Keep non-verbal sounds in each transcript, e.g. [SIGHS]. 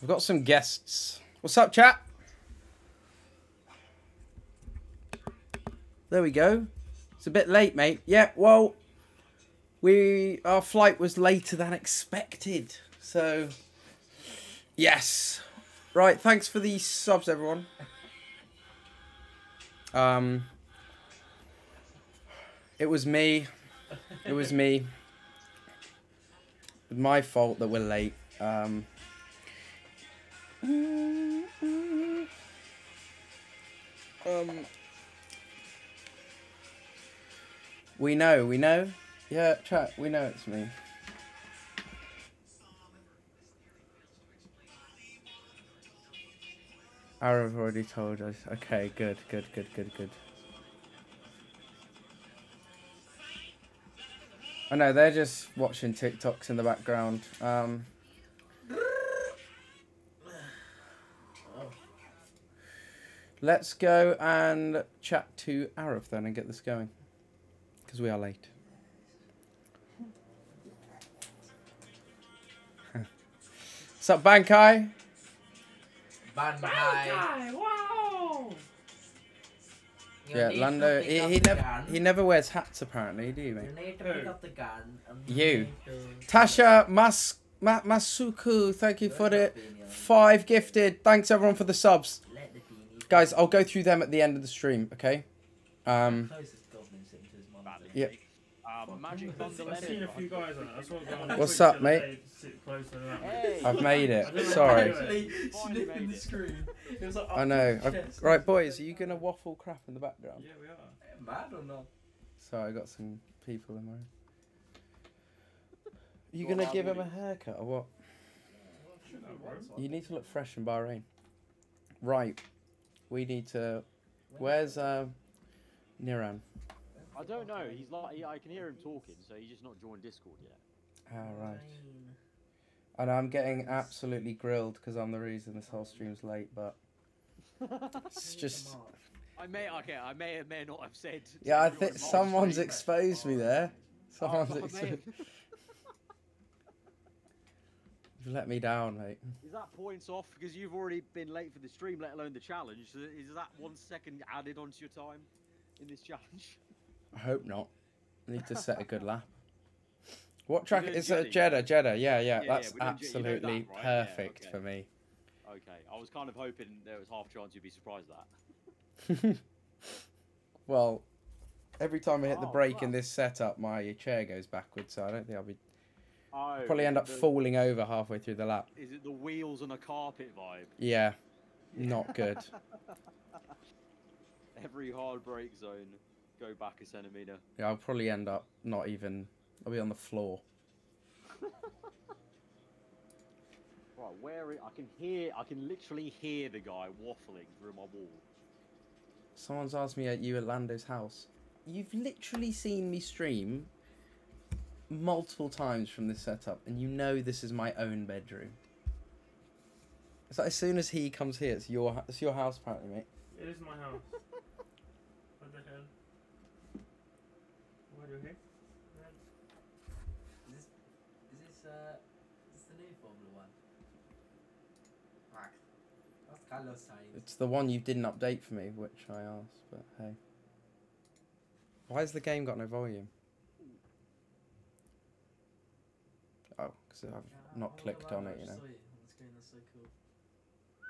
We've got some guests. What's up, chat? There we go. It's a bit late, mate. Yeah, well, we our flight was later than expected. So, yes. Right, thanks for the subs, everyone. Um, it was me. It was me. My fault that we're late. Um, um, we know, we know. Yeah, chat, we know it's me. Arav already told us. Okay, good, good, good, good, good. I know they're just watching TikToks in the background. Um, let's go and chat to Arav then and get this going because we are late. [LAUGHS] What's up, Bankai? Bankai. Wow! Yeah, Lando. He, he never he never wears hats apparently, do you, You mate? need to pick up the gun. and You. need to- Tasha Mas Ma- Masuku, thank you for the five gifted. Thanks everyone for the subs, Let the beanie- guys. I'll go through them at the end of the stream. Okay. Um. Closest goblin thing to his mum. Yeah. Um, Magic Thunder I've seen a Lemon. few guys on it. I saw a guy on What's up, mate? day sit closer to that. Hey. I've made it. Sorry. how to do it. Literally Finally sniffing made the it. screen. It was like I know. I've, right, boys. Are you gonna waffle crap in the background? Yeah, we are. Mad or not? Sorry, I got some people in my. room. Are you Go gonna give him a haircut or what? Shouldn't have, bro. You need to look fresh in Bahrain. Right. We need to. Where's uh, Niran? I don't know. He's like, he, I can hear him talking, so he's just not joined Discord yet. Ah, right. And I'm getting absolutely grilled because I'm the reason this whole stream's late, but [LAUGHS] it's just. I may, okay, I may or may not have said. Yeah, I think someone's exposed me there. Oh, Someone's [LAUGHS] I exposed. You've let me down, mate. Is that points off because you've already been late for the stream, let alone the challenge? Is that one second added onto your time in this challenge? I hope not. I need to set a good lap. What track is it? Jeddah, Jeddah. Yeah, yeah, Yeah, yeah, that's we're doing Jet- you know that, absolutely right? Yeah, perfect okay. for me. Okay, I was kind of hoping there was half chance you'd be surprised at that. [LAUGHS] well, every time I hit the Oh, brake in this setup, my chair goes backwards, so I don't think I'll be. Oh, Probably end up the- falling over halfway through the lap. Is it the wheels on a carpet vibe? Yeah, not good. [LAUGHS] Every hard brake zone, go back a centimeter. Yeah, I'll probably end up not even. I'll be on the floor. [LAUGHS] Right, where I I can hear, I can literally hear the guy waffling through my wall. Someone's asked me at you at Lando's house. You've literally seen me stream multiple times from this setup, and you know this is my own bedroom. It's like as soon as he comes here, it's your it's your house apparently, mate. It is my house. [LAUGHS] what the hell? What do you hear? Is this, is this, uh, is this the new Formula One? Fuck. That's Carlos Sainz. It's the one you didn't update for me, which I asked, but hey. Why has the game got no volume? Oh, because I've Yeah, not clicked on it, you know.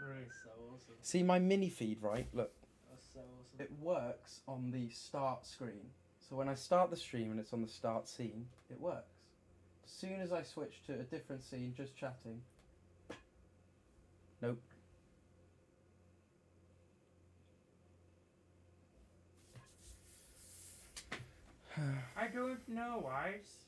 Right. So awesome. See my mini feed, right? Look, That's so awesome. it works on the start screen. So when I start the stream and it's on the start scene, it works. As soon as I switch to a different scene, just chatting. Nope. [SIGHS] I don't know, Ice.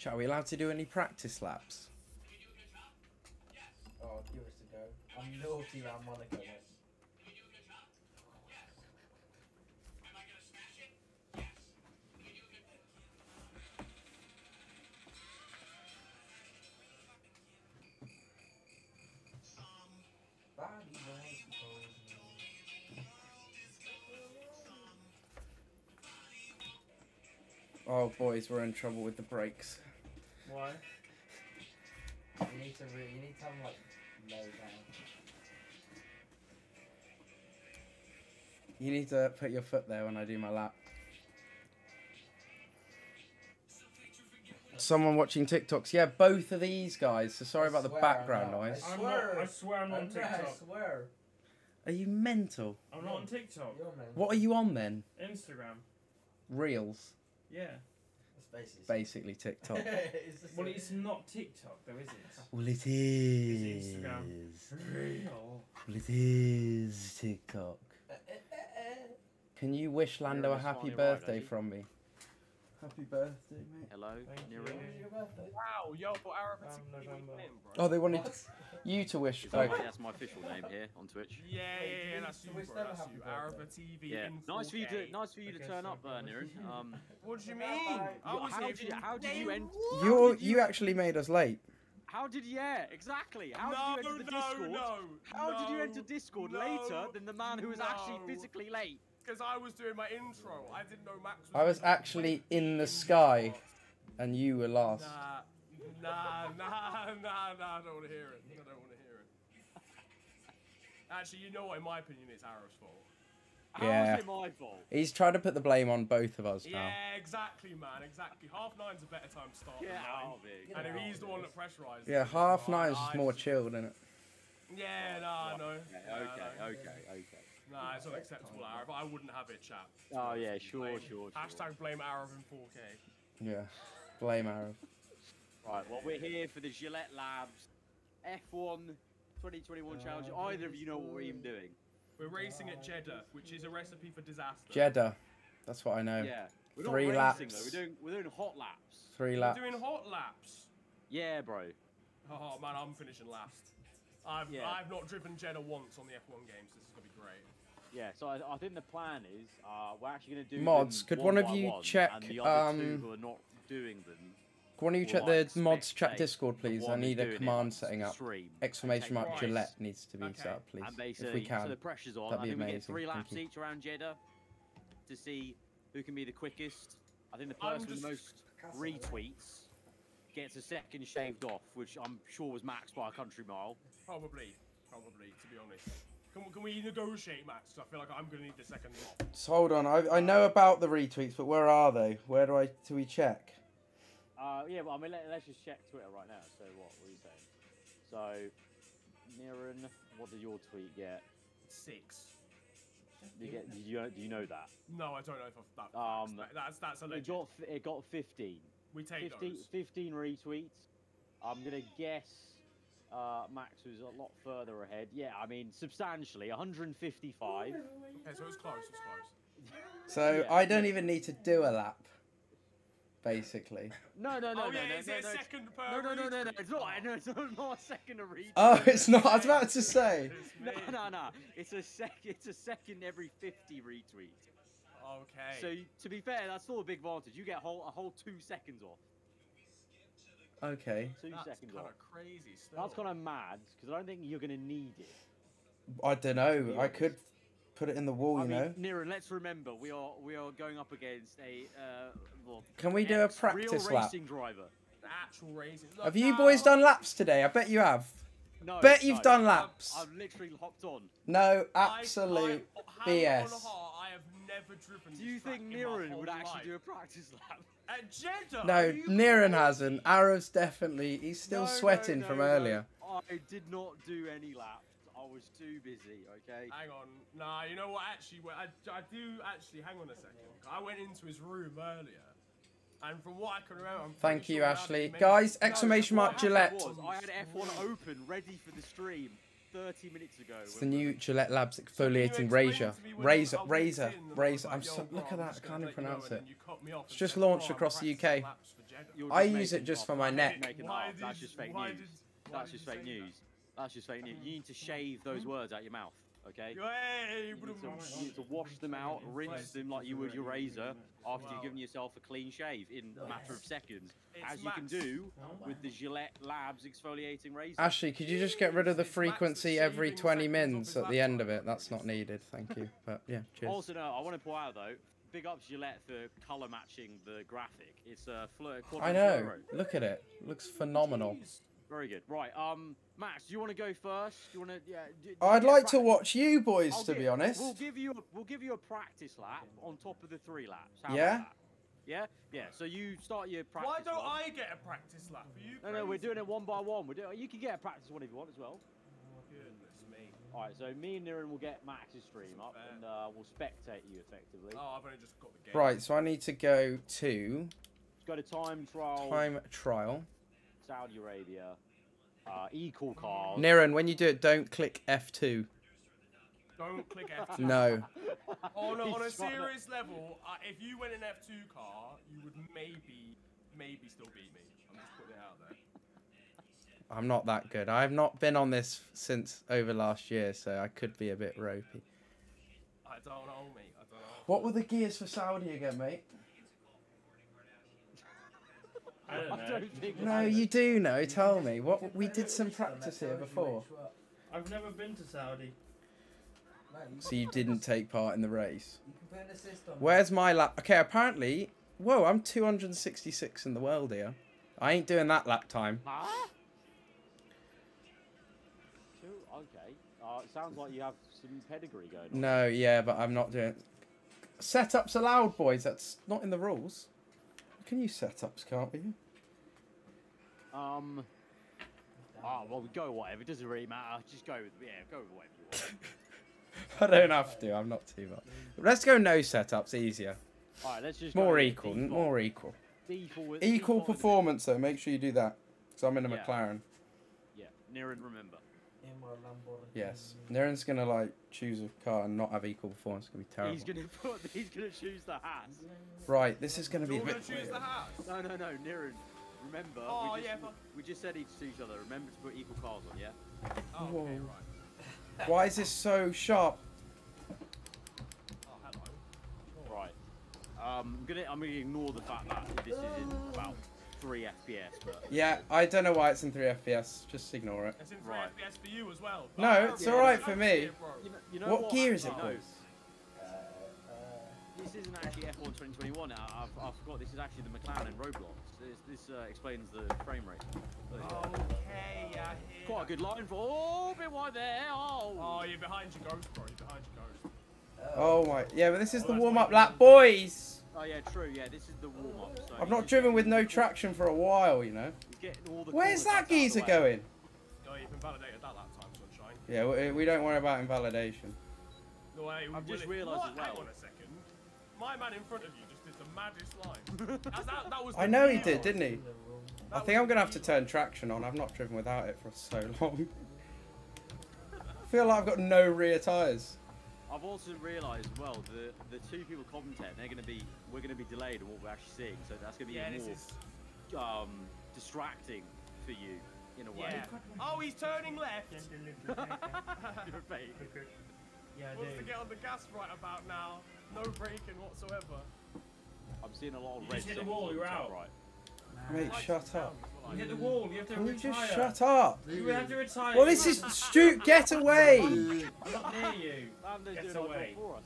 Shall we allowed to do any practice laps? Yes. Oh, give us a go. I'm naughty around Monaco. Yes. Oh, boys, we're in trouble with the brakes. Why? You need to re- you need to have them like low down. You need to put your foot there when I do my lap. Someone watching TikToks. Yeah, both of these guys. So sorry I about the background noise. I I'm not, swear. I swear I'm on Andre, I TikTok. swear. Are you mental? I'm not on TikTok. You're man. What are you on then? Instagram. Reels. Yeah. It's basically. Basically [LAUGHS] TikTok. it's Well, it's not TikTok though, is it? well, it Is is. Instagram. Real. Well, it is TikTok. Can you wish Lando a happy responding right, birthday from me? Happy birthday, mate. Hello, Thank you. Niran. Your? Wow, yo, but Arab Um, November. Oh, they wanted What? you to wish. Is Oh, that that's my official name here on Twitch. Yeah, Wait, yeah, yeah, that's you, we bro. That's you. the TV Yeah, in nice for you to nice for you to Okay, turn so up, uh, probably- Niran. Um, [LAUGHS] What do you mean? I was How did you- from how did you day end- you you you- actually made us late. how did yeah exactly? How no, did you enter the no, Discord? no. How did you enter Discord no, later than the man who was actually physically late? Because I was doing my intro. I didn't know Max was I was actually in the sky, and you were last. Nah, nah, [LAUGHS] nah, nah, nah. I don't want to hear it. I don't want to hear it. Actually, you know what? In my opinion, it's Arrow's fault. How Yeah. is it my fault? He's tried to put the blame on both of us now. Yeah, exactly, man. Exactly. Half nine's a better time to start. Get than nine. out it. And if he's the one that pressurised. Yeah, it, half I- nine's just more chilled, isn't it? Yeah, nah, no. Okay, Nah, okay, okay, okay. Nah, it's unacceptable, Arab. I wouldn't have it, chap. Oh yeah, sure, Blame- sure, sure. Hashtag blame Arab in 4K. Yeah. Blame Arab. Right, well we're here for the Gillette Labs F1 2021 uh, challenge. Either of you know what we're even doing? We're racing at Jeddah, which is a recipe for disaster. Jeddah. That's what I know. Yeah. We're Three not racing laps. though. We're doing we're doing hot laps. Three laps. We're doing hot laps. Yeah, bro. Oh man, I'm finishing last. I've Yeah. I've not driven Jeddah once on the F1 games. This is gonna be great. Yeah, so I, I think the plan is uh, we're actually going to do Mods, could one one of you one, check, and the other two um, who are not doing them. Why don't you check like, the mods chat Discord, please? I need a command setting up. stream. Exclamation mark Right. Gillette needs to be Okay. set up, please. And If we can. so the pressure's on. that'd I be think we get amazing, three thank laps you. each around Jeddah to see who can be the quickest. I think the person with the most retweets gets a second shaved off, which I'm sure was maxed by a country mile. Probably, probably to be honest. Can, we- can we negotiate, Max? 'Cause I feel like I'm gonna need the second lot. So hold on, I, I know about the retweets, but where are they? Where do I do we check? Uh, yeah, well, I mean, let, let's just check Twitter right now. So what? were you saying? So, Niran, what did your tweet get? Six. Do you get? Do you, do you know that? No, I don't know if I've, that, Um, that's, that's that's a It got it got 15. we take 15, those. 15 retweets. I'm gonna guess uh, Max was a lot further ahead. Yeah, I mean substantially, 155. Okay, so it's close. It's close. So Yeah, I don't even need to do a lap, basically. No, no, no, oh no, yeah, no, is no, it a no, it's- second per no, no, no, no, no, retweet? it's not. No, it's not, [LAUGHS] not a second a retweet. Oh, it's not. I was about to say. It's No, me. no, no. It's a sec. It's a second every 50 retweets. Okay. So y- to be fair, that's still a big advantage. You get a whole a whole two seconds off. Okay. Two that's seconds kind off. of crazy. Still. That's kind of mad because I don't think you're gonna need it. I don't know. I could put it in the wall, I you mean, know. Niran, let's remember we are we are going up against a uh, well, Can we do a practice real lap? racing driver. actual racing. Look, Have you now- boys done laps today? I bet you have. No, Bet you've no, done I've- laps. I've, literally hopped on. No, absolute I, hand BS. On heart, I have never driven. Do you this think in my Niran would actually life. do a practice lap? At Jeddah? No, Are you Niran hasn't. Arrow's definitely. He's still No, no, sweating no, from no. earlier. I did not do any laps. I was too busy. Okay. Hang on. Nah, you know what? Actually, I, I do actually. Hang on a second. I went into his room earlier, and from what I can remember, I'm Thank you, sure Ashley. Guys, exclamation what mark Gillette. was, I had F1 open ready for the stream 30 minutes ago. It's the when- new Gillette Labs So can you exfoliating explain razor. to me when Razor, razor, in and I was razor. I'm so. Look at that. I can't even let you know," pronounce it. then you cut me off It's just said, launched "Bro, across the UK. laps for Jeddah." You're I use it just for my neck. Making Why that up. That's just fake news. That's just fake news. That's just fake news. You need to shave those words out your mouth, okay? Hey, You need, to, you need to wash them out, rinse them like you would your razor after you've given yourself a clean shave in a matter of seconds, It's as you can do with the Gillette Labs exfoliating razor. Ashley, could you just get rid of the frequency every 20 seconds mins at the end of it? That's not needed. Thank you. But yeah, cheers. Also, no, I want to point out though, big up Gillette for color matching the graphic. It's a uh, flirt. I know. Look at it. Looks phenomenal. Very good. Right. Um, Max, do you want to go first? Do you want to? Yeah. do- do I'd you get like to watch you boys, I'll to gi- be honest. We'll give you a, we'll give you a practice lap on top of the three laps. How Yeah? Yeah. Yeah. So you start your practice. Why don't one. I get a practice lap? Are you No, no, we're doing it one by one. We're doing. You can get a practice one if you want as well. Oh, goodness me. All right. So me and Niran will get Max's stream up, Fair. and uh, we'll spectate you effectively. Oh, I've only just got the game. Right, so I need to go to Let's go to time trial. time trial. Saudi Arabia. Uh, equal cars. Niran, when you do it, don't click F2. Don't click F2. [LAUGHS] No. On a, on a He's trying to- serious level, uh, if you went in F2 car, you would maybe, maybe still beat me. I'm just putting it out there. I'm not that good. I've not been on this since over last year, so I could be a bit ropey. I don't know, mate. I don't know. What were the gears for Saudi again, mate? I don't I don't think. No, you do know. Tell me. What we did some practice here before. I've never been to Saudi. So you didn't take part in the race. You can put an assist on. Where's my lap? Okay, apparently. Whoa, I'm 266 in the world here. I ain't doing that lap time. Huh? Okay. Uh, it sounds like you have some pedigree going on. No, yeah, but I'm not doing. Setups allowed, boys. That's not in the rules. Can use setups, can't we? Um. Oh well, we go whatever. It doesn't really matter. Just go with yeah, go with whatever you want. [LAUGHS] I don't have to. I'm not too much. Let's go no setups. Easier. All right, let's just More equal. default- More equal. default Equal default performance, though. Make sure you do that. Because I'm in a Yeah. McLaren. Yeah, near and remember. In Lamborghini. Yes. Niran's gonna like choose a car and not have equal performance. It's gonna be terrible. He's gonna put. [LAUGHS] He's gonna choose the hat. Right. This is gonna be a You're bit. gonna choose the house. No, no, no, Niran. Remember, Oh, we, just, yeah, but- we just said each to each other. Remember to put equal cars on, yeah. Oh, okay, right. Why is this so sharp? Oh, hello. Right. Um, I'm gonna. I'm gonna ignore the fact that this is in about three FPS, but Yeah, I don't know why it's in 3 FPS. Just ignore it. It's in 3 Right. FPS for you as well. No, it's Yeah, alright for me. you, know, you know What what? gear is it, Actually, no. Uh, uh, This isn't actually F1 2021. I, I've, I forgot. This is actually the McLaren in Roblox. This, this uh, explains the frame rate. Okay, yeah, here. Quite a good line for. Oh, bit wide there. Oh. Oh, you're behind your ghost, bro. You're behind your ghost. Oh my. Yeah, but this is Oh, the warm up lap, boys. Oh yeah, true. Yeah, this is the warm up. So I've not driven with no traction for a while, you know. He's getting all the Where's that out geezer going? Oh, you've invalidated that lap time, sunshine. Yeah, we, we don't worry about invalidation. No way. we I've just realised as well. Hang on a second. My man in front of you just did the maddest line. [LAUGHS] That, that was I know he did, didn't he? in the room. That I think I'm gonna have to turn traction on. I've not driven without it for so long. [LAUGHS] I feel like I've got no rear tyres. I've also realised as well the the two people commentating they're going to be we're going to be delayed on what we're actually seeing, so that's going to be Yeah, more is. um, distracting for you in a way. Yeah. Oh, he's turning left. [LAUGHS] Your fate. Yeah, I Wants to get on the gas right about now. No braking whatsoever. I'm seeing a lot of You red. just hit the wall, you're out. Right. Mate, shut up. as You hit the wall. You have to Can you just shut up? You have to retire. Well, this is Stu. Get away! I'm not near you. [LAUGHS] Get away. job for us.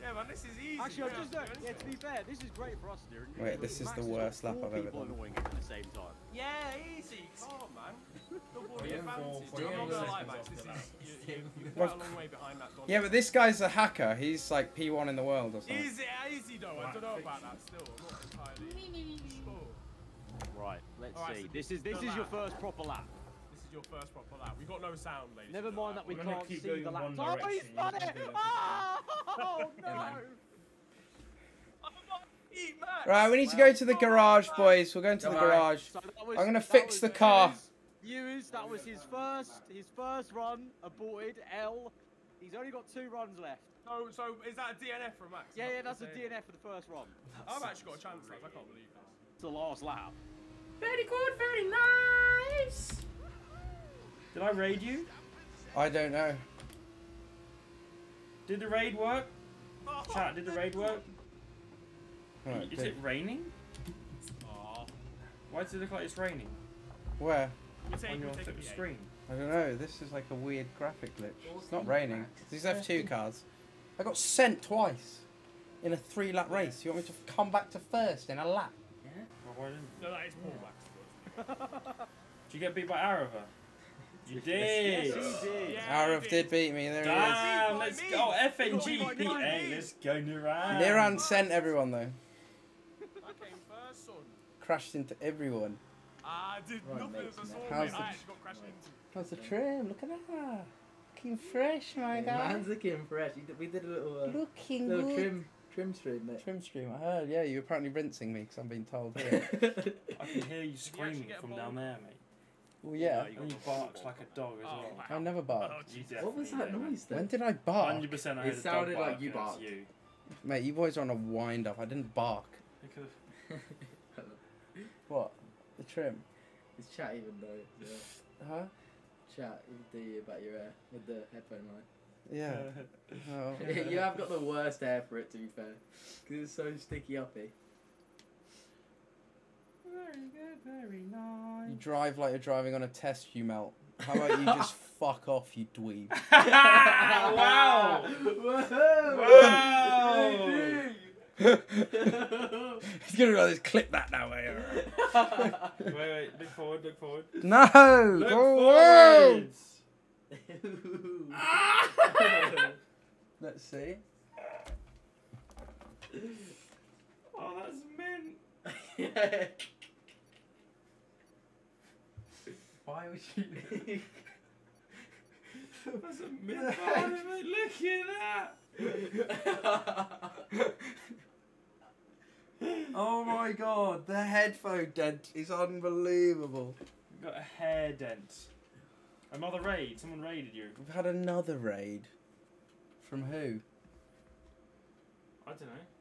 Yeah, man, this is easy. Actually, We I've don't just have looked. Yeah, to be fair, this is great for us, Darren. Wait, this is Max the worst lap I've ever done. annoying at the same time. Yeah, easy. Come on, man. [LAUGHS] Double the Yeah, advantage. four- I'm not four gonna lie, seconds Max. This is you, you, you're Well, a long way behind that. Yeah, but this guy's a hacker. He's like P1 in the world or something. Is it easy though? I don't know about that. Still, I'm not entirely sure. Right. Let's Alright, see. so This is this is your first proper lap. This is your first proper lap. We've got no sound, ladies. Never mind that we We're can't keep see the lap. one [LAUGHS] Oh, he's done it! can. Oh [LAUGHS] no! Eat Right, we need to go to the garage, boys. We're going to the garage. So was, I'm gonna fix the car. Viewers, viewers, that was his first his first run aborted. L. He's only got two runs left. So, so is that a DNF for Max? Yeah, yeah, that's a what? DNF for the first run. I've actually got a chance, lads. I can't believe this. It's the last lap. Very good, very nice. Did I raid you? I don't know. Did the raid work? Chat, did the raid work? Right, Is it raining? Aw. Why does it look like it's raining Where? We take, on we your take a f- PA. screen? I don't know. This is like a weird graphic glitch. It's not raining. These F2 cars. I got sent twice. in a three lap race. You want me to come back to first in a lap? Yeah. Why didn't No, that is Paul Max. [LAUGHS] Did you get beat by Arava? You did. Yes, he did. Yeah. Arif did beat me. There Damn, Beat by let's me. go. Got beat FNGP. by Hey, me. let's go, Niran. he. Niran sent everyone though. I came first, son. Crashed into everyone. I did Right, nothing mate. as a sword, How's the- I actually got crashed into. How's the trim? Look at that. Looking fresh, my guy. Man's looking fresh. We did a little, uh, Looking little good. trim, trim stream, mate. Trim stream. I heard. Yeah, you're apparently rinsing me because I'm being told here. [LAUGHS] I can hear you screaming get a from down there, mate. well, yeah. And he barks like a dog as Oh, well. wow. I never Oh, barked. You Jesus. what was that did, noise then? When did I bark? Hundred percent. I It heard a dog sounded like bark, you and it's barked. You. Mate, you boys are on a wind up. I didn't bark. Because [LAUGHS] What? The trim? Is chat even though? Yeah. Huh? Chat with the about your hair with the headphone line. Yeah. [LAUGHS] Oh. you have got the worst hair for it, to be fair, because it's so sticky uppy. Very good, very nice. You drive like you're driving on a test, you melt. How about you just [LAUGHS] fuck off, you dweeb? wow! [LAUGHS] Wow! He's gonna go, let's clip that now, eh? wait, wait, look forward, look forward. No! Look go away! Forwards! [LAUGHS] Let's see. Oh, that's mint. [LAUGHS] Why would you? [LAUGHS] That's a mint. Oh, mate, look at that. Oh my god, the headphone dent is unbelievable. You've got a hair dent. Another raid. Someone raided you. We've had another raid. From who? I don't know.